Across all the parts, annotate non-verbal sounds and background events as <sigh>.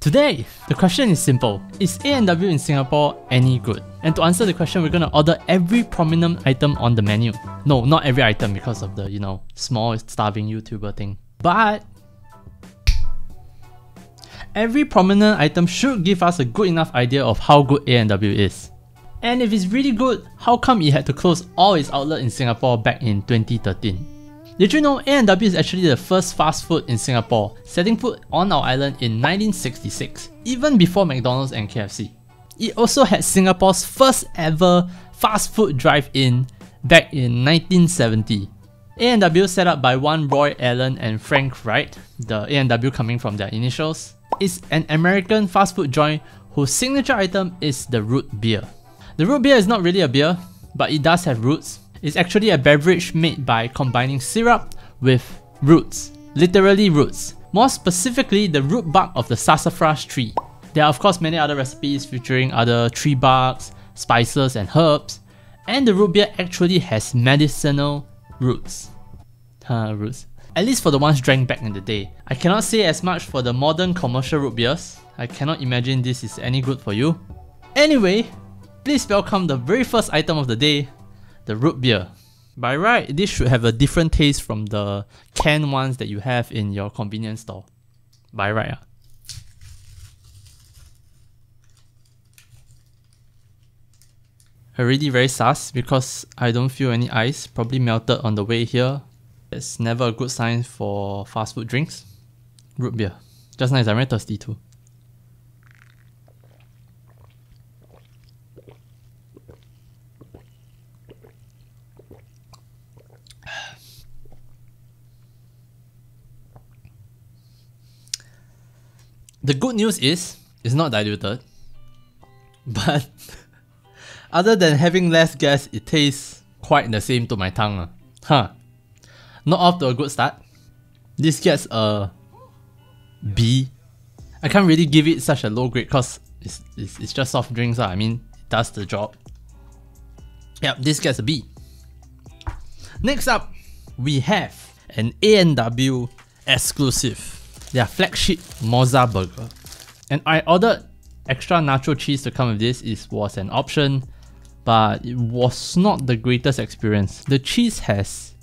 Today, the question is simple. Is A&W in Singapore any good? And to answer the question, we're gonna order every prominent item on the menu. No, not every item because of the, you know, small starving YouTuber thing. But every prominent item should give us a good enough idea of how good A&W is. And if it's really good, how come it had to close all its outlets in Singapore back in 2013? Did you know A&W is actually the first fast food in Singapore, setting foot on our island in 1966, even before McDonald's and KFC. It also had Singapore's first ever fast food drive-in back in 1970. A&W set up by one Roy Allen and Frank Wright, the A&W coming from their initials, is an American fast food joint whose signature item is the root beer. The root beer is not really a beer, but it does have roots. It's actually a beverage made by combining syrup with roots, literally roots. More specifically, the root bark of the sassafras tree. There are of course many other recipes featuring other tree barks, spices and herbs, and the root beer actually has medicinal roots. Huh, roots. At least for the ones drank back in the day. I cannot say as much for the modern commercial root beers. I cannot imagine this is any good for you. Anyway, Please welcome the very first item of the day, the root beer. By right, this should have a different taste from the canned ones that you have in your convenience store. By right, ah. Already very sus because I don't feel any ice, probably melted on the way here. It's never a good sign for fast food drinks. Root beer. Just nice, I'm very thirsty too. The good news is, it's not diluted. But <laughs> other than having less gas, it tastes quite the same to my tongue. Uh. Huh. Not off to a good start. This gets a B. I can't really give it such a low grade because it's, it's, it's just soft drinks. Uh. I mean, it does the job. Yep, this gets a B. Next up, we have an A&W exclusive their flagship Mozza burger. And I ordered extra nacho cheese to come with this. It was an option, but it was not the greatest experience. The cheese has,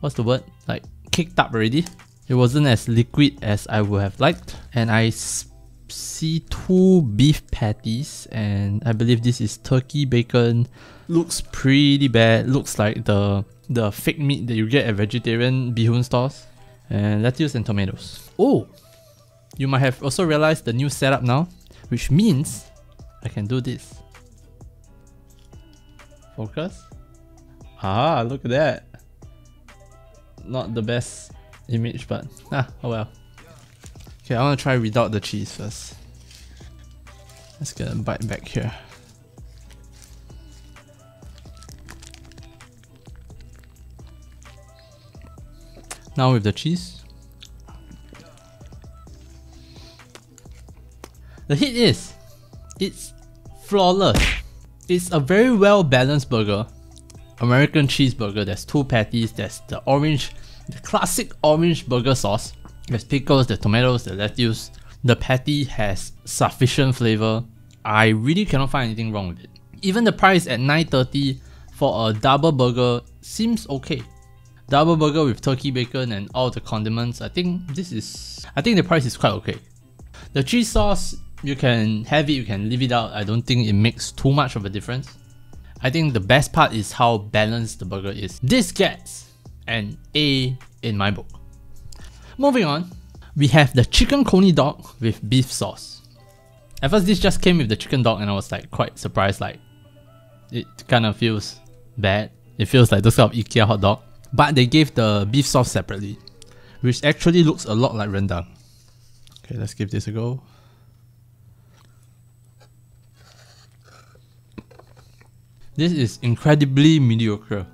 what's the word, like kicked up already. It wasn't as liquid as I would have liked. And I see two beef patties and I believe this is turkey bacon. Looks pretty bad. Looks like the the fake meat that you get at vegetarian bihun stores and lettuce and tomatoes. Oh, you might have also realized the new setup now, which means I can do this. Focus. Ah, look at that. Not the best image, but ah, oh well. Okay, I want to try without the cheese first. Let's get a bite back here. Now with the cheese. The hit is, it's flawless. It's a very well balanced burger. American cheeseburger, there's two patties, there's the orange, the classic orange burger sauce. There's pickles, the tomatoes, the lettuce. The patty has sufficient flavor. I really cannot find anything wrong with it. Even the price at 9.30 for a double burger seems okay double burger with turkey bacon and all the condiments. I think this is, I think the price is quite okay. The cheese sauce, you can have it, you can leave it out. I don't think it makes too much of a difference. I think the best part is how balanced the burger is. This gets an A in my book. Moving on, we have the chicken coney dog with beef sauce. At first this just came with the chicken dog and I was like quite surprised like it kind of feels bad. It feels like those kind of Ikea hot dog but they gave the beef sauce separately, which actually looks a lot like rendang. Okay, let's give this a go. This is incredibly mediocre.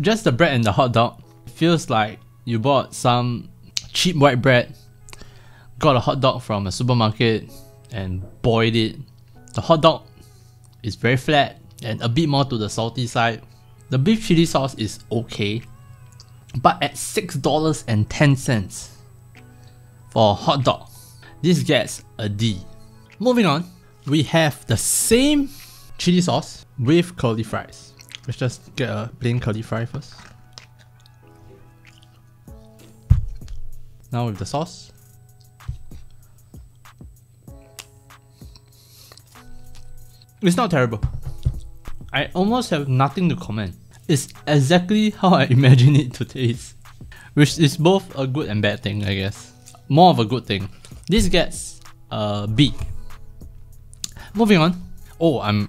Just the bread and the hot dog feels like you bought some cheap white bread, got a hot dog from a supermarket and boiled it. The hot dog is very flat and a bit more to the salty side. The beef chili sauce is okay, but at $6.10 for a hot dog, this gets a D. Moving on, we have the same chili sauce with curly fries. Let's just get a plain curly fry first. Now with the sauce. It's not terrible. I almost have nothing to comment. It's exactly how I <laughs> imagine it to taste. Which is both a good and bad thing, I guess. More of a good thing. This gets uh, a B. Moving on. Oh, I'm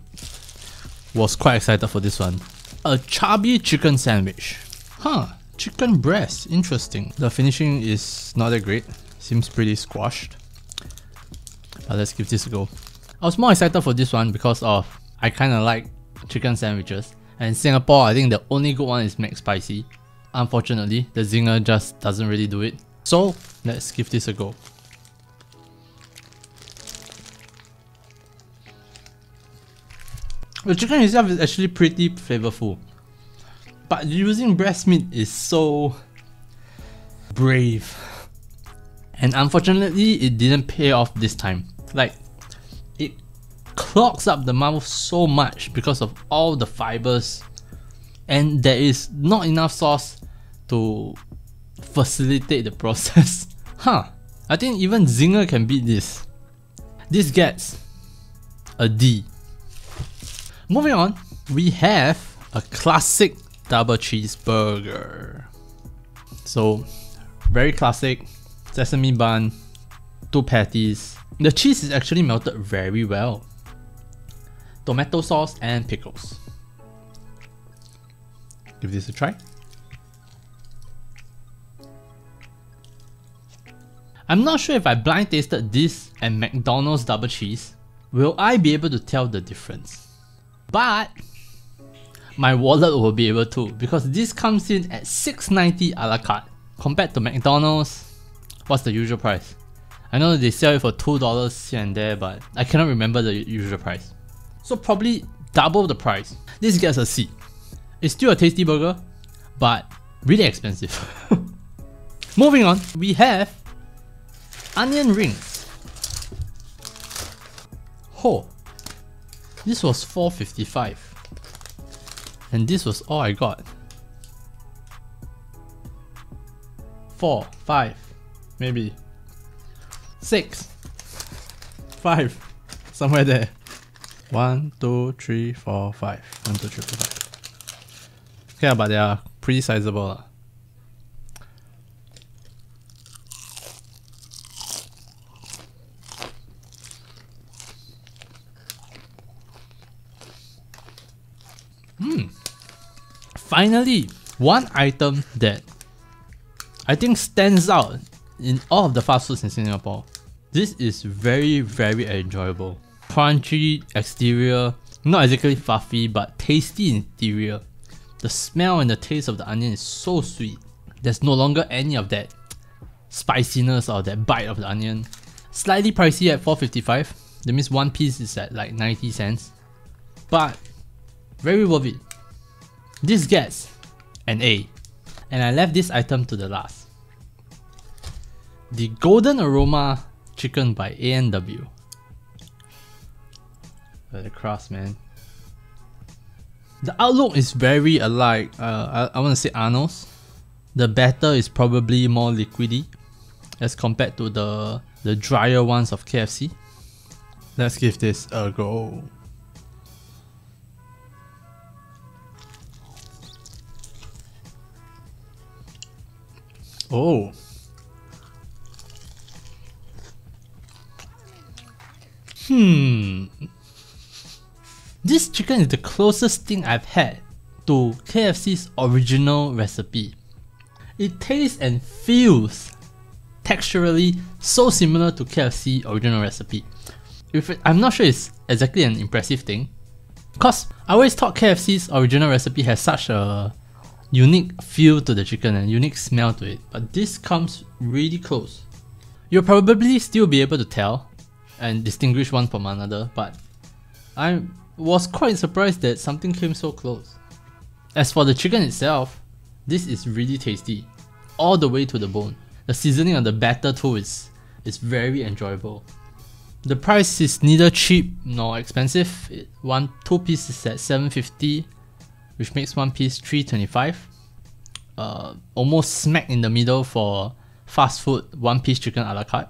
was quite excited for this one. A chubby chicken sandwich. Huh, chicken breast, interesting. The finishing is not that great, seems pretty squashed. But let's give this a go. I was more excited for this one because of I kinda like chicken sandwiches. And Singapore, I think the only good one is McSpicy. Unfortunately, the Zinger just doesn't really do it. So, let's give this a go. The chicken itself is actually pretty flavorful. But using breast meat is so brave. And unfortunately, it didn't pay off this time. Like, clogs up the mouth so much because of all the fibers. And there is not enough sauce to facilitate the <laughs> process. huh, I think even Zinger can beat this. This gets a D. Moving on, we have a classic double cheeseburger. So, very classic, sesame bun, two patties. The cheese is actually melted very well. Tomato sauce and pickles. Give this a try. I'm not sure if I blind tasted this and McDonald's double cheese, will I be able to tell the difference? But my wallet will be able to because this comes in at 6.90 a la carte compared to McDonald's. What's the usual price? I know they sell it for $2 here and there, but I cannot remember the usual price. So probably double the price. This gets a C. It's still a tasty burger, but really expensive. <laughs> Moving on, we have onion rings. Oh, this was 455. And this was all I got. 4, 5, maybe 6, 5, somewhere there. 1, 2, 3, 4, 5. 1, 2, 3, 5. Okay, but they are pretty sizable. Hmm. Finally, one item that I think stands out in all of the fast foods in Singapore. This is very, very enjoyable. Crunchy exterior, not exactly fluffy, but tasty interior. The smell and the taste of the onion is so sweet. There's no longer any of that spiciness or that bite of the onion. Slightly pricey at 4.55. That means one piece is at like 90 cents. But very worth it. This gets an A. And I left this item to the last. The Golden Aroma Chicken by A&W. The crust, man. The outlook is very alike, uh, I, I want to say Arnold's. The batter is probably more liquidy as compared to the, the drier ones of KFC. Let's give this a go. Oh. Hmm. This chicken is the closest thing I've had to KFC's original recipe. It tastes and feels texturally so similar to KFC original recipe. If it, I'm not sure it's exactly an impressive thing, cause I always thought KFC's original recipe has such a unique feel to the chicken and unique smell to it, but this comes really close. You'll probably still be able to tell and distinguish one from another, but I was quite surprised that something came so close. As for the chicken itself, this is really tasty, all the way to the bone. The seasoning on the batter too is, is very enjoyable. The price is neither cheap nor expensive. It, one two piece is at 750, which makes one piece 325. Uh, almost smack in the middle for fast food one piece chicken a la carte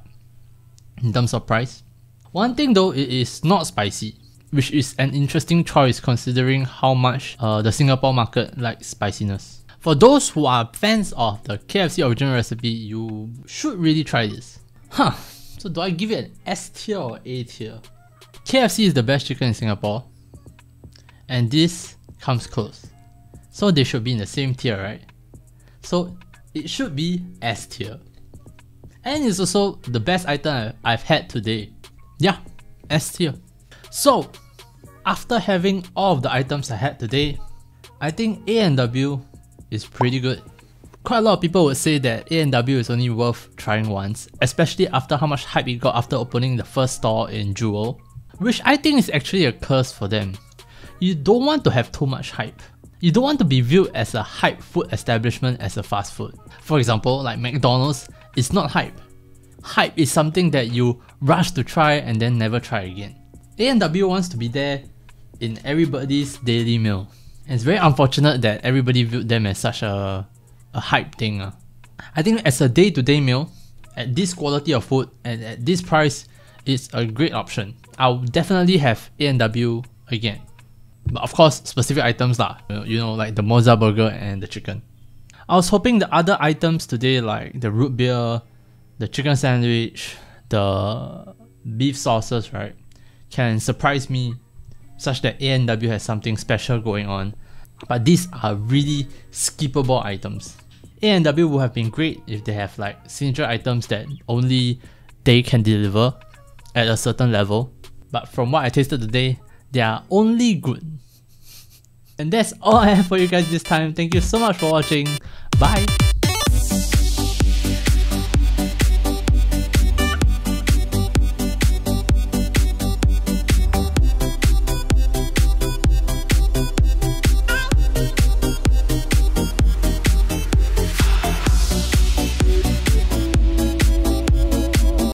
in terms of price. One thing though, it is not spicy, which is an interesting choice considering how much uh, the Singapore market likes spiciness. For those who are fans of the KFC original recipe, you should really try this. Huh, so do I give it an S tier or A tier? KFC is the best chicken in Singapore, and this comes close. So they should be in the same tier, right? So it should be S tier. And it's also the best item I've had today. Yeah, S tier. So, after having all of the items I had today, I think A&W is pretty good. Quite a lot of people would say that A&W is only worth trying once, especially after how much hype it got after opening the first store in Jewel, which I think is actually a curse for them. You don't want to have too much hype. You don't want to be viewed as a hype food establishment as a fast food. For example, like McDonald's, it's not hype. Hype is something that you rush to try and then never try again. A&W wants to be there in everybody's daily meal. And it's very unfortunate that everybody viewed them as such a, a hype thing. Uh. I think as a day-to-day -day meal, at this quality of food and at this price, it's a great option. I'll definitely have A&W again. But of course, specific items lah, you know, like the Mozza burger and the chicken. I was hoping the other items today like the root beer, the chicken sandwich, the beef sauces, right, can surprise me such that A&W has something special going on. But these are really skippable items. A&W would have been great if they have like signature items that only they can deliver at a certain level. But from what I tasted today, they are only good. And that's all I have for you guys this time. Thank you so much for watching. Bye!